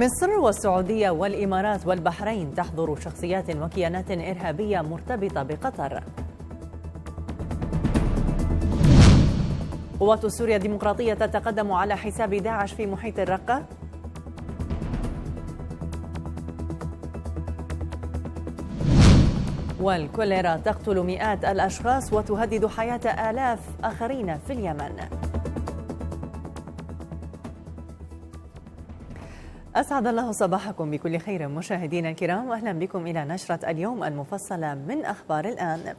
مصر والسعودية والإمارات والبحرين تحضر شخصيات وكيانات إرهابية مرتبطة بقطر. قوات سوريا الديمقراطية تتقدم على حساب داعش في محيط الرقة. والكوليرا تقتل مئات الأشخاص وتهدد حياة آلاف آخرين في اليمن. أسعد الله صباحكم بكل خير مشاهدينا الكرام وأهلا بكم إلى نشرة اليوم المفصلة من أخبار الآن.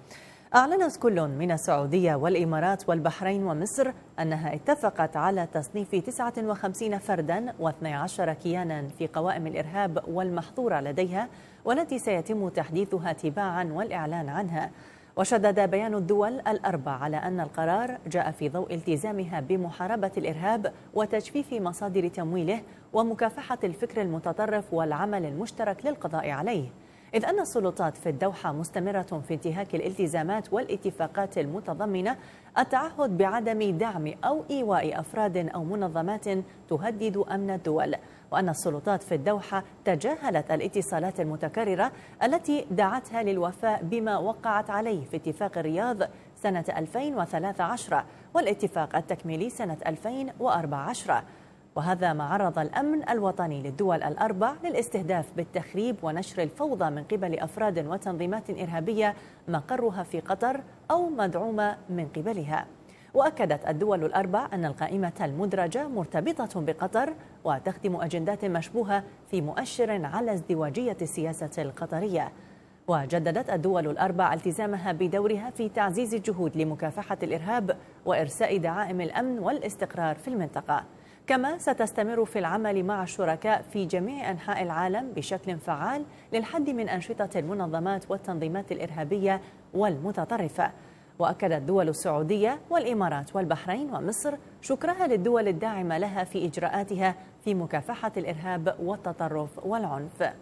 أعلنت كل من السعودية والإمارات والبحرين ومصر أنها اتفقت على تصنيف 59 فردا و12 كيانا في قوائم الإرهاب والمحظورة لديها والتي سيتم تحديثها تباعا والإعلان عنها. وشدد بيان الدول الأربع على أن القرار جاء في ضوء التزامها بمحاربة الإرهاب وتجفيف مصادر تمويله ومكافحة الفكر المتطرف والعمل المشترك للقضاء عليه. إذ أن السلطات في الدوحة مستمرة في انتهاك الالتزامات والاتفاقات المتضمنة التعهد بعدم دعم أو إيواء أفراد أو منظمات تهدد أمن الدول وأن السلطات في الدوحة تجاهلت الاتصالات المتكررة التي دعتها للوفاء بما وقعت عليه في اتفاق الرياض سنة 2013 والاتفاق التكميلي سنة 2014 وهذا ما عرض الأمن الوطني للدول الأربع للاستهداف بالتخريب ونشر الفوضى من قبل أفراد وتنظيمات إرهابية مقرها في قطر أو مدعومة من قبلها. وأكدت الدول الأربع أن القائمة المدرجة مرتبطة بقطر وتخدم أجندات مشبوهة في مؤشر على ازدواجية السياسة القطرية. وجددت الدول الأربع التزامها بدورها في تعزيز الجهود لمكافحة الإرهاب وإرساء دعائم الأمن والاستقرار في المنطقة. كما ستستمر في العمل مع الشركاء في جميع أنحاء العالم بشكل فعال للحد من أنشطة المنظمات والتنظيمات الإرهابية والمتطرفة. وأكدت الدول السعودية والإمارات والبحرين ومصر شكرها للدول الداعمة لها في إجراءاتها في مكافحة الإرهاب والتطرف والعنف.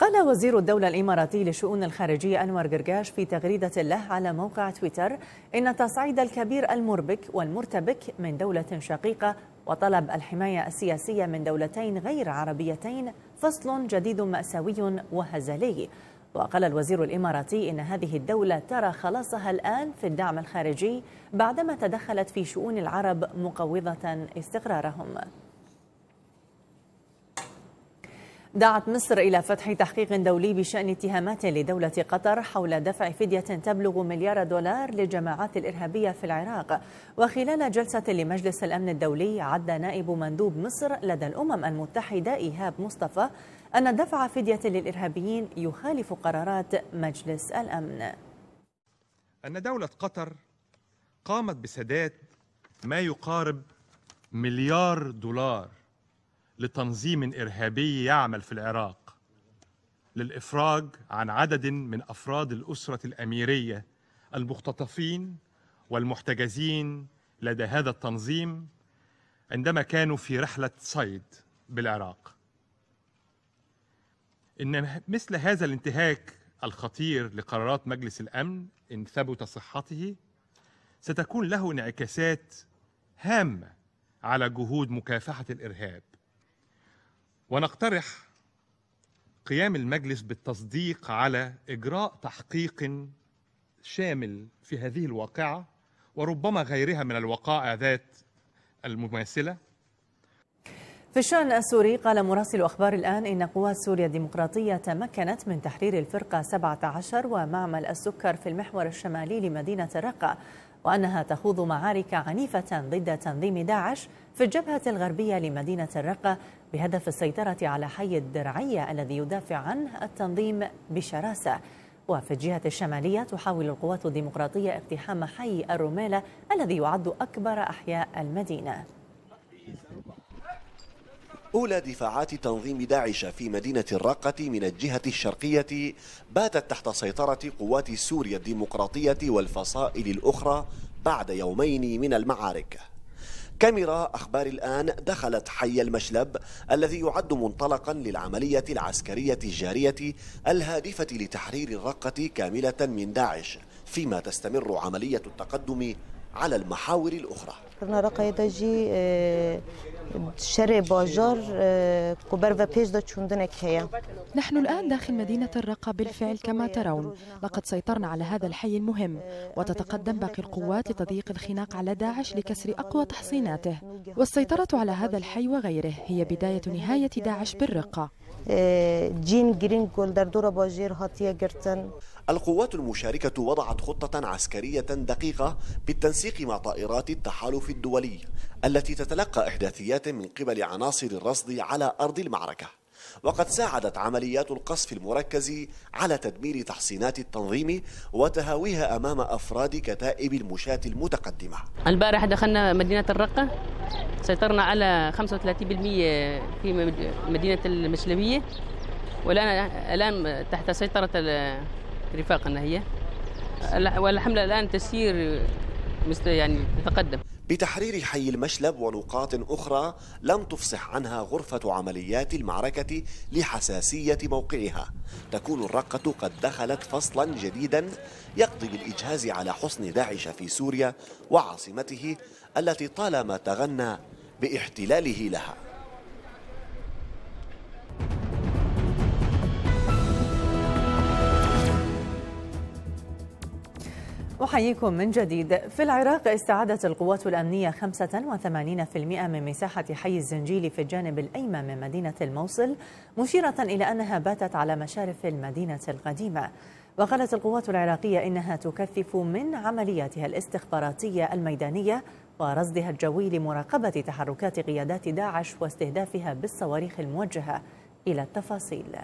قال وزير الدولة الإماراتي لشؤون الخارجية أنور قرقاش في تغريدة له على موقع تويتر إن التصعيد الكبير المربك والمرتبك من دولة شقيقة وطلب الحماية السياسية من دولتين غير عربيتين فصل جديد مأساوي وهزلي. وقال الوزير الإماراتي إن هذه الدولة ترى خلاصها الآن في الدعم الخارجي بعدما تدخلت في شؤون العرب مقوضة استقرارهم. دعت مصر إلى فتح تحقيق دولي بشأن اتهامات لدولة قطر حول دفع فدية تبلغ مليار دولار للجماعات الإرهابية في العراق. وخلال جلسة لمجلس الأمن الدولي عد نائب مندوب مصر لدى الأمم المتحدة إيهاب مصطفى أن دفع فدية للإرهابيين يخالف قرارات مجلس الأمن. أن دولة قطر قامت بسداد ما يقارب مليار دولار. لتنظيم إرهابي يعمل في العراق للإفراج عن عدد من أفراد الأسرة الأميرية المختطفين والمحتجزين لدى هذا التنظيم عندما كانوا في رحلة صيد بالعراق. إن مثل هذا الانتهاك الخطير لقرارات مجلس الأمن إن ثبت صحته ستكون له انعكاسات هامة على جهود مكافحة الإرهاب. ونقترح قيام المجلس بالتصديق على إجراء تحقيق شامل في هذه الواقعة وربما غيرها من الوقائع ذات المماثلة. في الشأن السوري قال مراسل أخبار الآن إن قوات سوريا الديمقراطية تمكنت من تحرير الفرقة 17 ومعمل السكر في المحور الشمالي لمدينة الرقة وأنها تخوض معارك عنيفة ضد تنظيم داعش في الجبهة الغربية لمدينة الرقة بهدف السيطرة على حي الدرعية الذي يدافع عنه التنظيم بشراسة. وفي الجهة الشمالية تحاول القوات الديمقراطية اقتحام حي الرميلة الذي يعد أكبر أحياء المدينة. أولى دفاعات تنظيم داعش في مدينة الرقة من الجهة الشرقية باتت تحت سيطرة قوات سوريا الديمقراطية والفصائل الأخرى بعد يومين من المعارك. كاميرا أخبار الآن دخلت حي المشلب الذي يعد منطلقا للعملية العسكرية الجارية الهادفة لتحرير الرقة كاملة من داعش فيما تستمر عملية التقدم على المحاور الأخرى. رقا دجي شري باجار كبر و بيج دا چوندنك هيا. نحن الآن داخل مدينة الرقة بالفعل كما ترون. لقد سيطرنا على هذا الحي المهم وتتقدم باقي القوات لتضييق الخناق على داعش لكسر أقوى تحصيناته. والسيطرة على هذا الحي وغيره هي بداية نهاية داعش بالرقة. جين جرين جول در دورا باجير هاتيا جرتن القوات المشاركة وضعت خطة عسكرية دقيقة بالتنسيق مع طائرات التحالف الدولي التي تتلقى إحداثيات من قبل عناصر الرصد على أرض المعركة. وقد ساعدت عمليات القصف المركز على تدمير تحصينات التنظيم وتهاويها أمام أفراد كتائب المشاة المتقدمة. البارح دخلنا مدينة الرقة. سيطرنا على 35% في مدينة المسلمية والآن الآن تحت سيطرة رفاقنا هي. والحملة الآن تسير يعني تتقدم. بتحرير حي المشلب ونقاط أخرى لم تفصح عنها غرفة عمليات المعركة لحساسية موقعها. تكون الرقة قد دخلت فصلا جديدا يقضي بالإجهاز على حصن داعش في سوريا وعاصمته التي طالما تغنى باحتلاله لها. أحييكم من جديد. في العراق استعادت القوات الأمنية 85% من مساحة حي الزنجيل في الجانب الأيمن من مدينة الموصل مشيرة إلى أنها باتت على مشارف المدينة القديمة. وقالت القوات العراقية إنها تكثف من عملياتها الاستخباراتية الميدانية ورصدها الجوي لمراقبة تحركات قيادات داعش واستهدافها بالصواريخ الموجهة. إلى التفاصيل.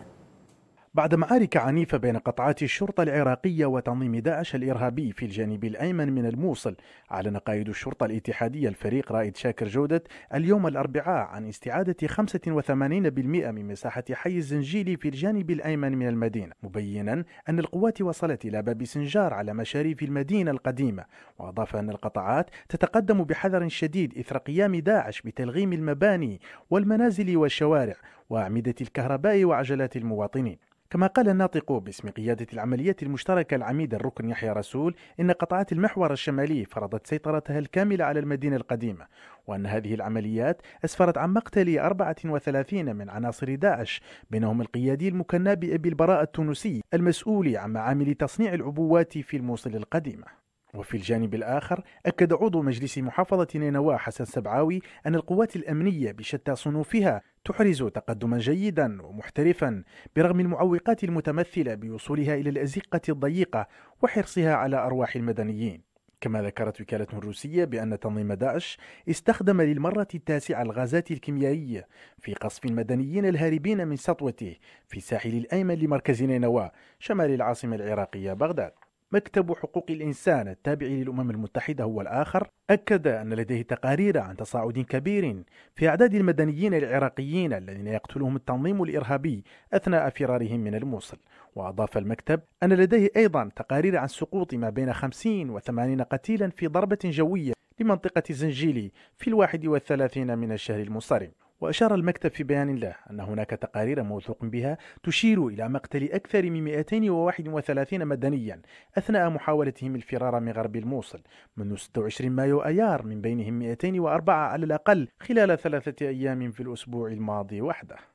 بعد معارك عنيفة بين قطعات الشرطة العراقية وتنظيم داعش الإرهابي في الجانب الأيمن من الموصل أعلن قائد الشرطة الاتحادية الفريق رائد شاكر جودة اليوم الأربعاء عن استعادة 85% من مساحة حي الزنجيلي في الجانب الأيمن من المدينة مبينا أن القوات وصلت إلى باب سنجار على مشاريف المدينة القديمة وأضاف أن القطعات تتقدم بحذر شديد إثر قيام داعش بتلغيم المباني والمنازل والشوارع وأعمدة الكهرباء وعجلات المواطنين. كما قال الناطق باسم قيادة العمليات المشتركة العميد الركن يحيى رسول إن قطعات المحور الشمالي فرضت سيطرتها الكاملة على المدينة القديمة وأن هذه العمليات أسفرت عن مقتل 34 من عناصر داعش بينهم القيادي المكنى بأبي البراء التونسي المسؤول عن معامل تصنيع العبوات في الموصل القديمة. وفي الجانب الآخر أكد عضو مجلس محافظة نينوى حسن سبعاوي أن القوات الأمنية بشتى صنوفها تحرز تقدما جيدا ومحترفا برغم المعوقات المتمثلة بوصولها إلى الأزقة الضيقة وحرصها على أرواح المدنيين. كما ذكرت وكالة روسية بأن تنظيم داعش استخدم للمرة التاسعة الغازات الكيميائية في قصف المدنيين الهاربين من سطوته في الساحل الأيمن لمركز نينوى شمال العاصمة العراقية بغداد. مكتب حقوق الإنسان التابع للأمم المتحدة هو الآخر أكد أن لديه تقارير عن تصاعد كبير في أعداد المدنيين العراقيين الذين يقتلهم التنظيم الإرهابي أثناء فرارهم من الموصل. وأضاف المكتب أن لديه أيضا تقارير عن سقوط ما بين 50 و 80 قتيلا في ضربة جوية لمنطقة زنجيلي في الواحد والثلاثين من الشهر المنصرم وأشار المكتب في بيان له أن هناك تقارير موثوق بها تشير إلى مقتل أكثر من 231 مدنيا أثناء محاولتهم الفرار من غرب الموصل منذ 26 مايو أيار من بينهم 204 على الأقل خلال ثلاثة أيام في الأسبوع الماضي وحده.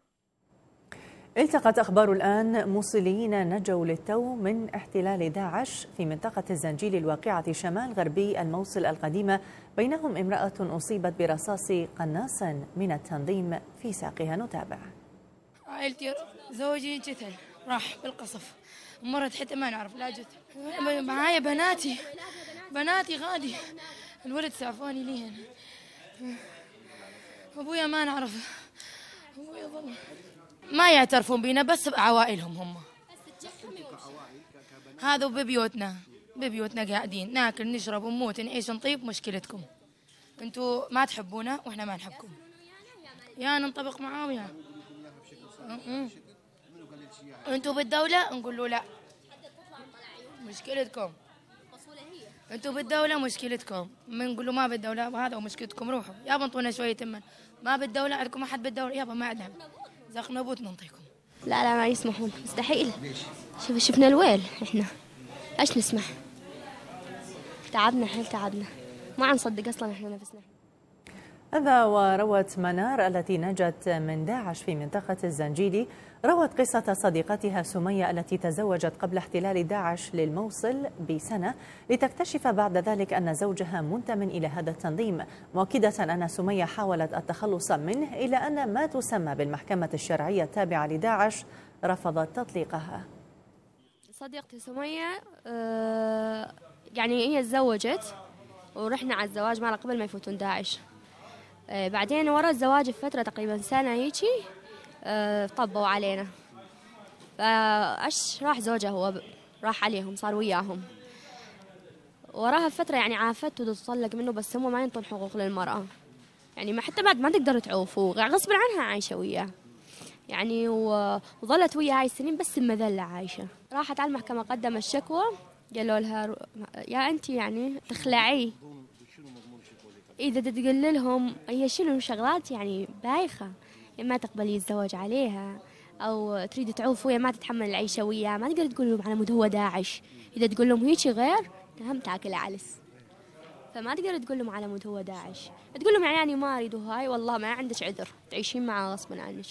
التقت أخبار الآن موصليين نجوا للتو من احتلال داعش في منطقة الزنجيل الواقعة شمال غربي الموصل القديمة. بينهم امرأة أصيبت برصاص قناص من التنظيم في ساقها. نتابع. عائلتي زوجي قتل راح بالقصف. مرت حتى ما نعرف لا جت معايا بناتي بناتي غادي. الولد سعفاني ليهن. أبويا ما نعرف. أبويا ظل ما يعترفون بينا بس بعوائلهم هم. هذا ببيوتنا ببيوتنا قاعدين. ناكل نشرب نموت نعيش نطيب مشكلتكم. أنتوا ما تحبونا وإحنا ما نحبكم. يا ننطبق معاهم يا. أنتوا بالدولة؟ نقول له لا. مشكلتكم. أنتوا بالدولة؟ مشكلتكم. من نقول له ما بالدولة هذا مشكلتكم روحوا. يابا انطونا شوية تمن. ما بالدولة؟ عندكم أحد بالدولة؟ يابا ما عندنا. نبوت ننطيكم لا لا ما يسمحون مستحيل. شوف شفنا الويل إحنا. إيش نسمح تعبنا حيل تعبنا. ما نصدق أصلا إحنا نفسنا. هذا وروت منار التي نجت من داعش في منطقة الزنجيلي. روت قصة صديقتها سمية التي تزوجت قبل احتلال داعش للموصل بسنة. لتكتشف بعد ذلك أن زوجها منتم إلى هذا التنظيم. مؤكدة أن سمية حاولت التخلص منه إلى أن ما تسمى بالمحكمة الشرعية التابعة لداعش رفضت تطليقها. صديقتي سمية آه، يعني هي تزوجت ورحنا على الزواج معنا قبل ما يفوتون داعش. بعدين ورا الزواج بفترة تقريبا سنة هيجي آه، طبوا علينا. فأش راح زوجها هو راح عليهم صار وياهم. وراها فترة يعني عافت وتطلق منه بس هم ما ينطون حقوق للمرأة. يعني ما حتى بعد ما تقدر تعوف غصب عنها عايشة وياه. يعني وظلت وياه هاي السنين بس بمذلة عايشة. راحت على المحكمة قدمت الشكوى قالوا لها يا أنت يعني تخلعي. إذا تقول لهم هي شنو شغلات يعني بايخة؟ يعني ما تقبلي الزواج عليها أو تريد تعوف ويا ما تتحمل العيشة وياه ما تقدر تقول لهم على مود هو داعش. إذا تقول لهم هيك غير تهم تاكل علس. فما تقدر تقول لهم على مود هو داعش. تقول لهم يعني أنا ما أريد هاي والله ما عندك عذر. تعيشين معه غصبا عنك.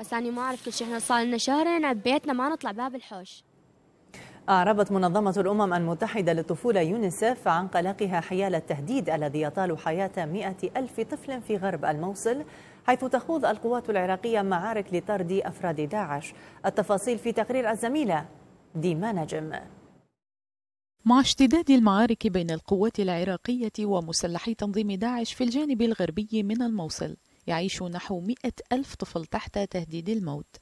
بس أنا ما أعرف كل شيء إحنا صار لنا شهرين ببيتنا ما نطلع باب الحوش. أعربت منظمة الأمم المتحدة للطفولة يونيسف عن قلقها حيال التهديد الذي يطال حياة مئة ألف طفل في غرب الموصل حيث تخوض القوات العراقية معارك لطرد أفراد داعش. التفاصيل في تقرير الزميلة ديما نجم. مع اشتداد المعارك بين القوات العراقية ومسلحي تنظيم داعش في الجانب الغربي من الموصل يعيش نحو مئة ألف طفل تحت تهديد الموت.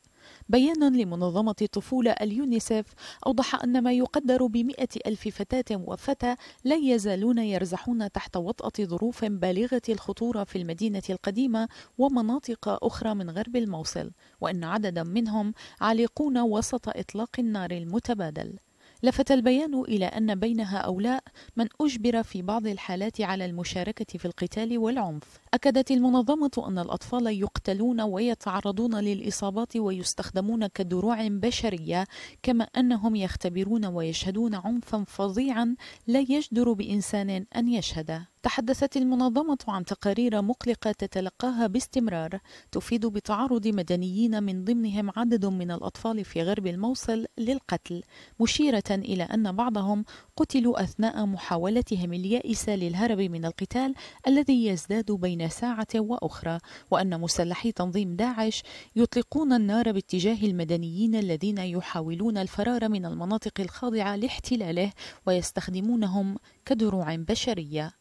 بيان لمنظمة الطفولة اليونيسف أوضح أن ما يقدر بمئة ألف فتاة وفتى لا يزالون يرزحون تحت وطأة ظروف بالغة الخطورة في المدينة القديمة ومناطق أخرى من غرب الموصل وأن عددا منهم عالقون وسط إطلاق النار المتبادل. لفت البيان إلى أن بين هؤلاء من أجبر في بعض الحالات على المشاركة في القتال والعنف. أكدت المنظمة أن الأطفال يقتلون ويتعرضون للإصابات ويستخدمون كدروع بشرية كما أنهم يختبرون ويشهدون عنفا فظيعا لا يجدر بإنسان أن يشهده. تحدثت المنظمة عن تقارير مقلقة تتلقاها باستمرار تفيد بتعرض مدنيين من ضمنهم عدد من الأطفال في غرب الموصل للقتل مشيرة إلى أن بعضهم قتلوا أثناء محاولتهم اليائسة للهرب من القتال الذي يزداد بين ساعة وأخرى وأن مسلحي تنظيم داعش يطلقون النار باتجاه المدنيين الذين يحاولون الفرار من المناطق الخاضعة لاحتلاله ويستخدمونهم كدروع بشرية.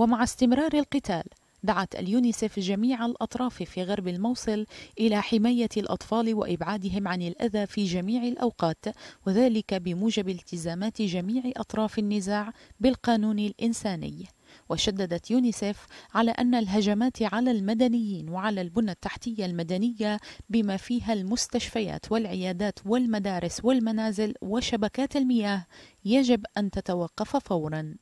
ومع استمرار القتال دعت اليونيسف جميع الأطراف في غرب الموصل إلى حماية الأطفال وإبعادهم عن الأذى في جميع الأوقات وذلك بموجب التزامات جميع أطراف النزاع بالقانون الإنساني. وشددت يونيسف على أن الهجمات على المدنيين وعلى البنى التحتية المدنية بما فيها المستشفيات والعيادات والمدارس والمنازل وشبكات المياه يجب أن تتوقف فوراً.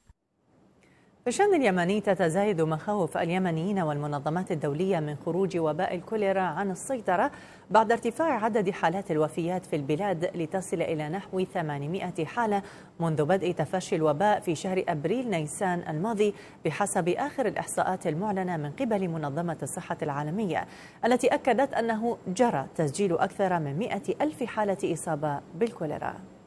في الشأن اليمني تتزايد مخاوف اليمنيين والمنظمات الدولية من خروج وباء الكوليرا عن السيطرة بعد ارتفاع عدد حالات الوفيات في البلاد لتصل إلى نحو 800 حالة منذ بدء تفشي الوباء في شهر أبريل نيسان الماضي بحسب آخر الإحصاءات المعلنة من قبل منظمة الصحة العالمية التي أكدت أنه جرى تسجيل أكثر من 100 ألف حالة إصابة بالكوليرا.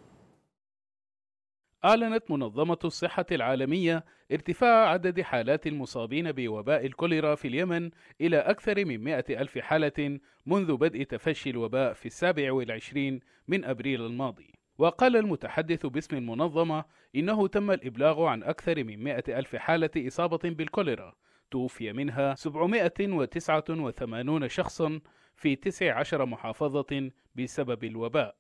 أعلنت منظمة الصحة العالمية ارتفاع عدد حالات المصابين بوباء الكوليرا في اليمن إلى أكثر من 100 ألف حالة منذ بدء تفشي الوباء في السابع والعشرين من أبريل الماضي. وقال المتحدث باسم المنظمة إنه تم الإبلاغ عن أكثر من 100 ألف حالة إصابة بالكوليرا. توفي منها 789 شخصا في 19 محافظة بسبب الوباء.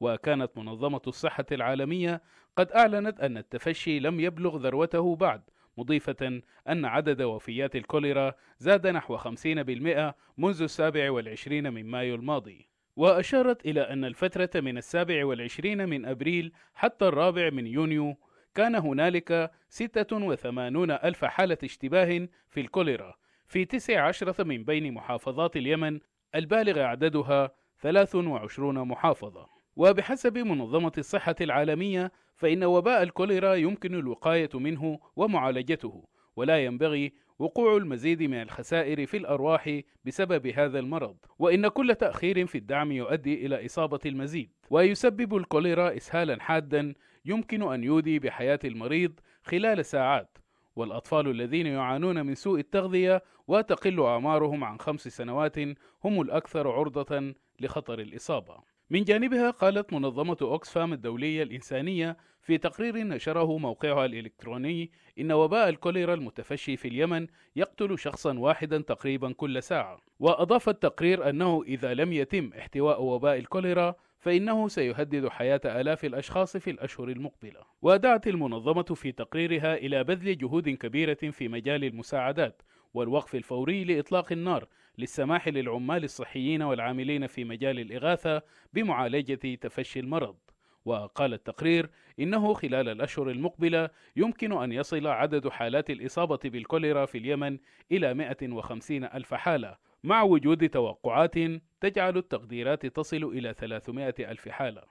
وكانت منظمة الصحة العالمية قد أعلنت أن التفشي لم يبلغ ذروته بعد مضيفة أن عدد وفيات الكوليرا زاد نحو 50% منذ السابع والعشرين من مايو الماضي. وأشارت إلى أن الفترة من السابع والعشرين من أبريل حتى الرابع من يونيو كان هنالك 86 ألف حالة اشتباه في الكوليرا في 19 من بين محافظات اليمن البالغ عددها 23 محافظة. وبحسب منظمة الصحة العالمية فإن وباء الكوليرا يمكن الوقاية منه ومعالجته ولا ينبغي وقوع المزيد من الخسائر في الأرواح بسبب هذا المرض. وإن كل تأخير في الدعم يؤدي إلى إصابة المزيد. ويسبب الكوليرا إسهالا حادا يمكن أن يودي بحياة المريض خلال ساعات. والأطفال الذين يعانون من سوء التغذية وتقل أعمارهم عن خمس سنوات هم الأكثر عرضة لخطر الإصابة. من جانبها قالت منظمة أوكسفام الدولية الإنسانية في تقرير نشره موقعها الإلكتروني إن وباء الكوليرا المتفشي في اليمن يقتل شخصا واحدا تقريبا كل ساعة. وأضاف التقرير أنه إذا لم يتم احتواء وباء الكوليرا فإنه سيهدد حياة آلاف الأشخاص في الأشهر المقبلة. ودعت المنظمة في تقريرها إلى بذل جهود كبيرة في مجال المساعدات والوقف الفوري لإطلاق النار للسماح للعمال الصحيين والعاملين في مجال الإغاثة بمعالجة تفشي المرض. وقال التقرير إنه خلال الأشهر المقبلة يمكن أن يصل عدد حالات الإصابة بالكوليرا في اليمن إلى 150 ألف حالة. مع وجود توقعات تجعل التقديرات تصل إلى 300 ألف حالة.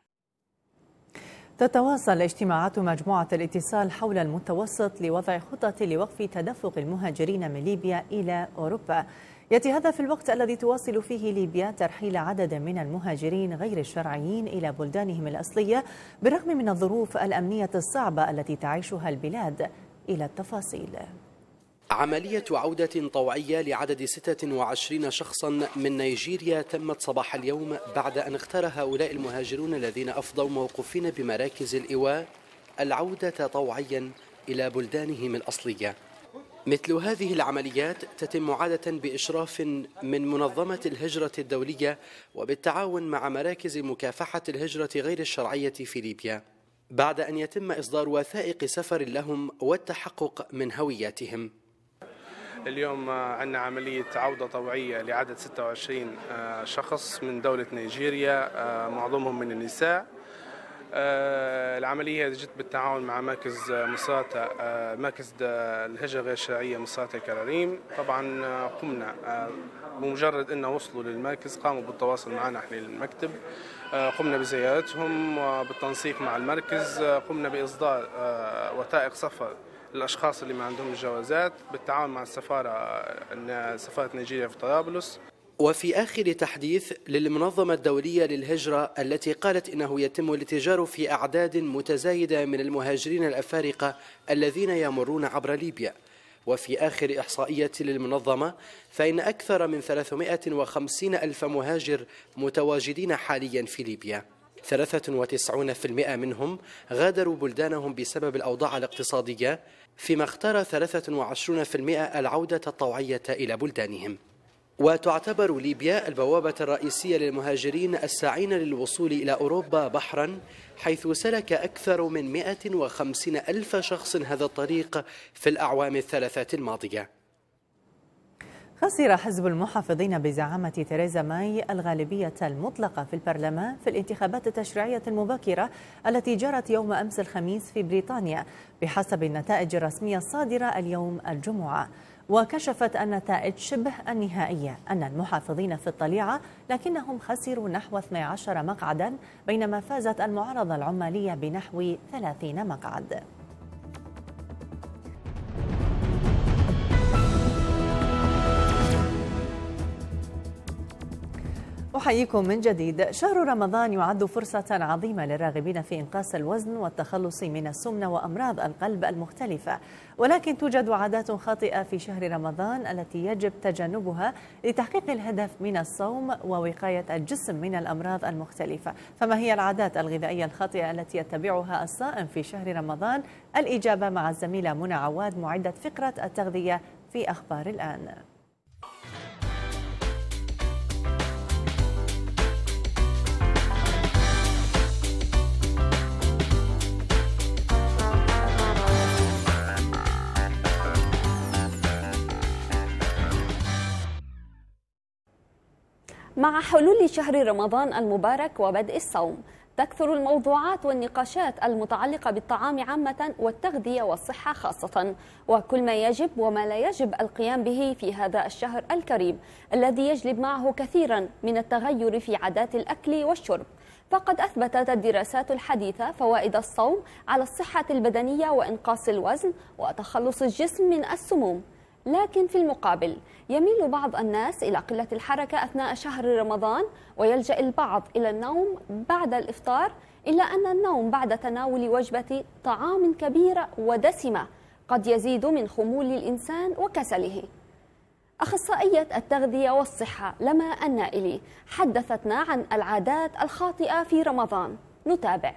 تتواصل اجتماعات مجموعة الاتصال حول المتوسط لوضع خطط لوقف تدفق المهاجرين من ليبيا إلى أوروبا. يأتي هذا في الوقت الذي تواصل فيه ليبيا ترحيل عدد من المهاجرين غير الشرعيين إلى بلدانهم الأصلية بالرغم من الظروف الأمنية الصعبة التي تعيشها البلاد. إلى التفاصيل. عملية عودة طوعية لعدد 26 شخصا من نيجيريا تمت صباح اليوم بعد أن اختار هؤلاء المهاجرون الذين أفضوا موقوفين بمراكز الإيواء العودة طوعيا إلى بلدانهم الأصلية. مثل هذه العمليات تتم عادة بإشراف من منظمة الهجرة الدولية وبالتعاون مع مراكز مكافحة الهجرة غير الشرعية في ليبيا بعد أن يتم إصدار وثائق سفر لهم والتحقق من هوياتهم. اليوم عندنا عملية عودة طوعية لعدد 26 شخص من دولة نيجيريا معظمهم من النساء. العملية جت بالتعاون مع مركز مصاتة مركز الهجرة غير الشرعية مصاتة كراريم. طبعا قمنا بمجرد أن وصلوا للمركز قاموا بالتواصل معنا إحنا المكتب قمنا بزيارتهم وبالتنسيق مع المركز. قمنا بإصدار وثائق سفر للأشخاص اللي ما عندهم الجوازات بالتعاون مع السفارة سفارة نيجيريا في طرابلس. وفي آخر تحديث للمنظمة الدولية للهجرة التي قالت إنه يتم الاتجار في أعداد متزايدة من المهاجرين الأفارقة الذين يمرون عبر ليبيا. وفي آخر إحصائية للمنظمة فإن أكثر من 350 ألف مهاجر متواجدين حاليا في ليبيا. 93% منهم غادروا بلدانهم بسبب الأوضاع الاقتصادية فيما اختار 23% العودة الطوعية إلى بلدانهم. وتعتبر ليبيا البوابة الرئيسية للمهاجرين الساعين للوصول إلى أوروبا بحرا حيث سلك أكثر من 150 ألف شخص هذا الطريق في الأعوام الثلاثة الماضية. خسر حزب المحافظين بزعامة تيريزا ماي الغالبية المطلقة في البرلمان في الانتخابات التشريعية المبكرة التي جرت يوم أمس الخميس في بريطانيا بحسب النتائج الرسمية الصادرة اليوم الجمعة. وكشفت النتائج شبه النهائية أن المحافظين في الطليعة لكنهم خسروا نحو 12 مقعدا بينما فازت المعارضة العمالية بنحو 30 مقعد. أحييكم من جديد. شهر رمضان يعد فرصة عظيمة للراغبين في إنقاص الوزن والتخلص من السمنة وأمراض القلب المختلفة. ولكن توجد عادات خاطئة في شهر رمضان التي يجب تجنبها لتحقيق الهدف من الصوم ووقاية الجسم من الأمراض المختلفة. فما هي العادات الغذائية الخاطئة التي يتبعها الصائم في شهر رمضان؟ الإجابة مع الزميلة منى عواد معدة فقرة التغذية في أخبار الآن. مع حلول شهر رمضان المبارك وبدء الصوم تكثر الموضوعات والنقاشات المتعلقة بالطعام عامة والتغذية والصحة خاصة. وكل ما يجب وما لا يجب القيام به في هذا الشهر الكريم الذي يجلب معه كثيرا من التغير في عادات الأكل والشرب. فقد أثبتت الدراسات الحديثة فوائد الصوم على الصحة البدنية وإنقاص الوزن وتخلص الجسم من السموم. لكن في المقابل يميل بعض الناس إلى قلة الحركة أثناء شهر رمضان ويلجأ البعض إلى النوم بعد الإفطار إلا أن النوم بعد تناول وجبة طعام كبيرة ودسمة قد يزيد من خمول الإنسان وكسله. أخصائية التغذية والصحة لما النائلي حدثتنا عن العادات الخاطئة في رمضان. نتابع.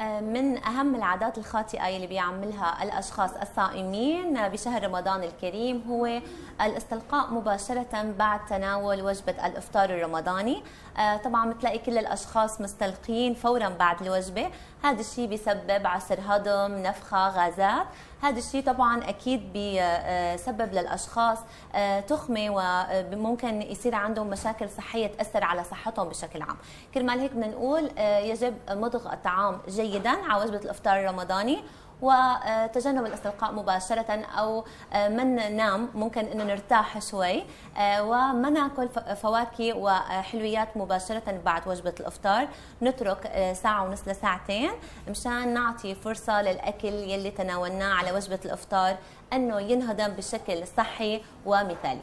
من أهم العادات الخاطئة اللي بيعملها الأشخاص الصائمين بشهر رمضان الكريم هو الاستلقاء مباشرة بعد تناول وجبة الإفطار الرمضاني. آه، طبعا بتلاقي كل الأشخاص مستلقين فورا بعد الوجبة. هذا الشيء بيسبب عسر هضم نفخة غازات. هذا الشيء طبعا أكيد بيسبب للأشخاص آه، تخمة وممكن يصير عندهم مشاكل صحية تأثر على صحتهم بشكل عام. كرمال هيك بدنا نقول آه، يجب مضغ الطعام جيدا على وجبة الإفطار الرمضاني. وتجنب الاستلقاء مباشرة أو آه، من ننام ممكن أنه نرتاح شوي. آه، وما ناكل فواكه وحلويات مباشرة بعد وجبة الإفطار. نترك آه، ساعة ونص لساعتين مشان نعطي فرصة للأكل يلي تناولناه على وجبة الإفطار أنه ينهضم بشكل صحي ومثالي.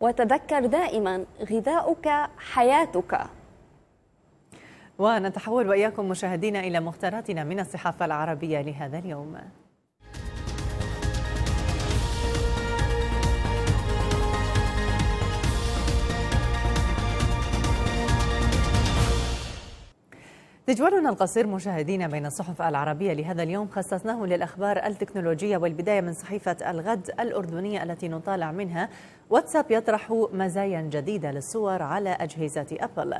وتذكر دائما غذاؤك حياتك. ونتحول وإياكم مشاهدينا إلى مختاراتنا من الصحافة العربية لهذا اليوم. تجولنا القصير مشاهدينا بين الصحف العربية لهذا اليوم خصصناه للأخبار التكنولوجية والبداية من صحيفة الغد الأردنية التي نطالع منها. واتساب يطرح مزايا جديدة للصور على أجهزة أبل.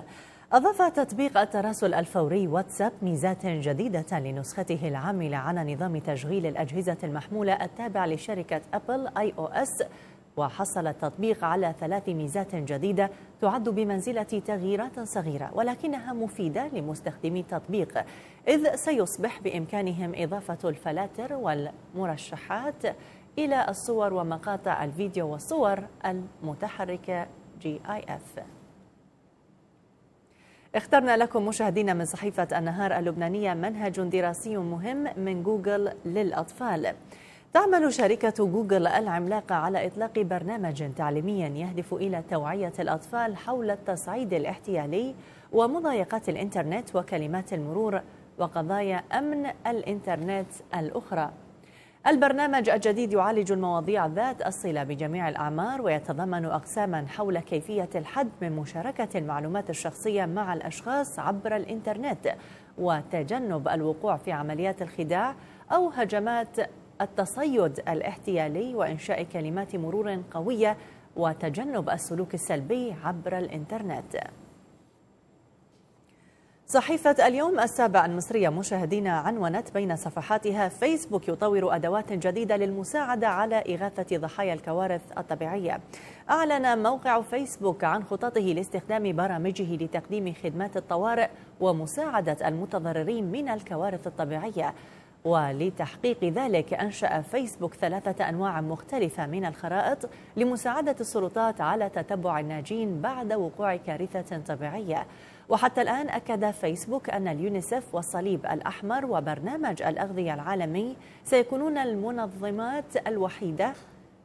أضاف تطبيق التراسل الفوري واتساب ميزات جديدة لنسخته العاملة على نظام تشغيل الأجهزة المحمولة التابع لشركة أبل iOS. وحصل التطبيق على ثلاث ميزات جديدة تعد بمنزلة تغييرات صغيرة ولكنها مفيدة لمستخدمي التطبيق. إذ سيصبح بإمكانهم إضافة الفلاتر والمرشحات إلى الصور ومقاطع الفيديو والصور المتحركة GIF. اخترنا لكم مشاهدينا من صحيفة النهار اللبنانية منهج دراسي مهم من جوجل للأطفال. تعمل شركة جوجل العملاقة على إطلاق برنامج تعليمي يهدف إلى توعية الأطفال حول التصيد الاحتيالي ومضايقات الإنترنت وكلمات المرور وقضايا أمن الإنترنت الأخرى. البرنامج الجديد يعالج المواضيع ذات الصلة بجميع الأعمار ويتضمن أقساما حول كيفية الحد من مشاركة المعلومات الشخصية مع الأشخاص عبر الإنترنت وتجنب الوقوع في عمليات الخداع أو هجمات التصيد الاحتيالي وإنشاء كلمات مرور قوية وتجنب السلوك السلبي عبر الإنترنت. صحيفة اليوم السابع المصرية مشاهدينا عنونت بين صفحاتها فيسبوك يطور أدوات جديدة للمساعدة على إغاثة ضحايا الكوارث الطبيعية. أعلن موقع فيسبوك عن خططه لاستخدام برامجه لتقديم خدمات الطوارئ ومساعدة المتضررين من الكوارث الطبيعية. ولتحقيق ذلك أنشأ فيسبوك ثلاثة أنواع مختلفة من الخرائط لمساعدة السلطات على تتبع الناجين بعد وقوع كارثة طبيعية. وحتى الآن أكد فيسبوك أن اليونيسف والصليب الأحمر وبرنامج الأغذية العالمي سيكونون المنظمات الوحيدة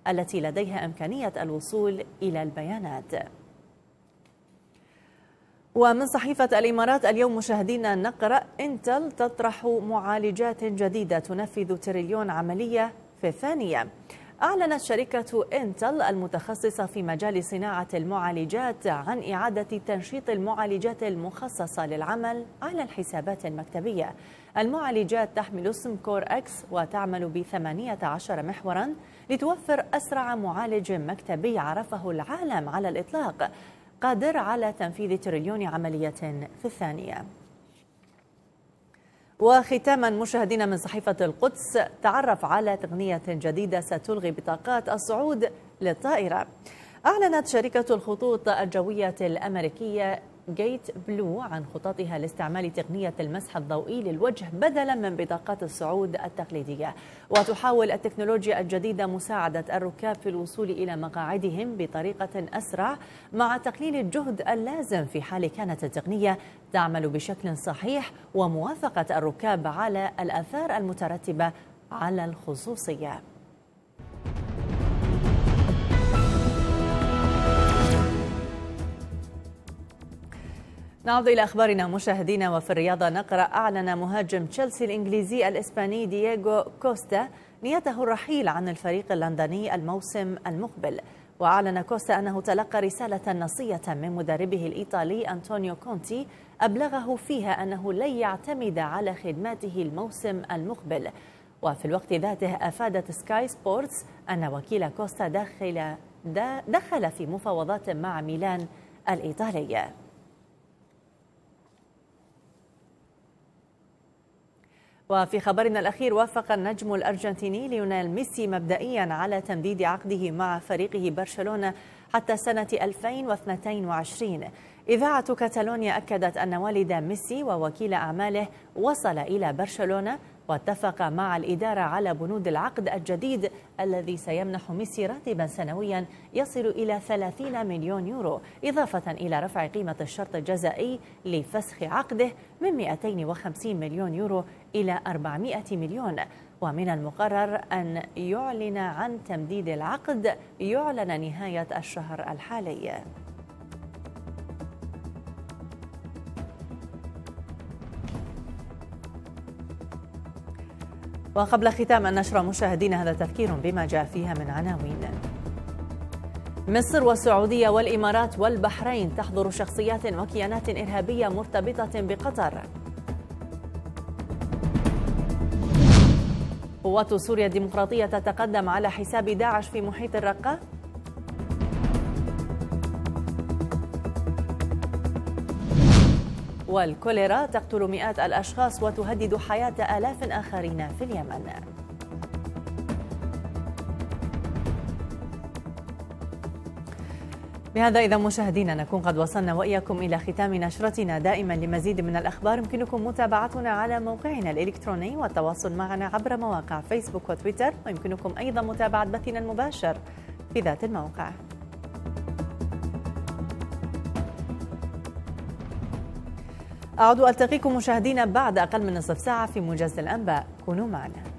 التي لديها إمكانية الوصول إلى البيانات. ومن صحيفة الإمارات اليوم مشاهدينا نقرأ إنتل تطرح معالجات جديدة تنفذ تريليون عملية في الثانية. أعلنت شركة إنتل المتخصصة في مجال صناعة المعالجات عن إعادة تنشيط المعالجات المخصصة للعمل على الحسابات المكتبية. المعالجات تحمل اسم كور أكس وتعمل ب 18 محورا لتوفر أسرع معالج مكتبي عرفه العالم على الإطلاق قادر على تنفيذ تريليون عملية في الثانية. وختاما مشاهدينا من صحيفة القدس تعرف على تقنية جديدة ستلغي بطاقات الصعود للطائرة. أعلنت شركة الخطوط الجوية الأمريكية جيت بلو عن خططها لاستعمال تقنية المسح الضوئي للوجه بدلا من بطاقات الصعود التقليدية. وتحاول التكنولوجيا الجديدة مساعدة الركاب في الوصول إلى مقاعدهم بطريقة أسرع مع تقليل الجهد اللازم في حال كانت التقنية تعمل بشكل صحيح وموافقة الركاب على الآثار المترتبة على الخصوصية. نعود إلى أخبارنا. مشاهدينا وفي الرياضة نقرأ أعلن مهاجم تشيلسي الإنجليزي الإسباني دييغو كوستا نيته الرحيل عن الفريق اللندني الموسم المقبل. وأعلن كوستا أنه تلقى رسالة نصية من مدربه الإيطالي أنطونيو كونتي أبلغه فيها أنه لن يعتمد على خدماته الموسم المقبل. وفي الوقت ذاته أفادت سكاي سبورتس أن وكيل كوستا دخل دخل في مفاوضات مع ميلان الإيطالية وفي خبرنا الأخير وافق النجم الأرجنتيني ليونيل ميسي مبدئيا على تمديد عقده مع فريقه برشلونة حتى سنة 2022 إذاعة كاتالونيا أكدت أن والد ميسي ووكيل أعماله وصل إلى برشلونة واتفق مع الإدارة على بنود العقد الجديد الذي سيمنح ميسي راتبا سنويا يصل إلى 30 مليون يورو إضافة إلى رفع قيمة الشرط الجزائي لفسخ عقده من 250 مليون يورو إلى 400 مليون. ومن المقرر أن يعلن عن تمديد العقد يعلن نهاية الشهر الحالي. وقبل ختام النشرة مشاهدينا هذا تذكير بما جاء فيها من عناوين. مصر والسعودية والإمارات والبحرين تحضر شخصيات وكيانات إرهابية مرتبطة بقطر. قوات سوريا الديمقراطية تتقدم على حساب داعش في محيط الرقة. والكوليرا تقتل مئات الأشخاص وتهدد حياة آلاف آخرين في اليمن. بهذا إذا مشاهدينا نكون قد وصلنا وإياكم إلى ختام نشرتنا. دائما لمزيد من الأخبار يمكنكم متابعتنا على موقعنا الإلكتروني والتواصل معنا عبر مواقع فيسبوك وتويتر ويمكنكم أيضا متابعة بثنا المباشر في ذات الموقع. أعود ألتقيكم مشاهدينا بعد أقل من نصف ساعة في موجز الأنباء. كونوا معنا.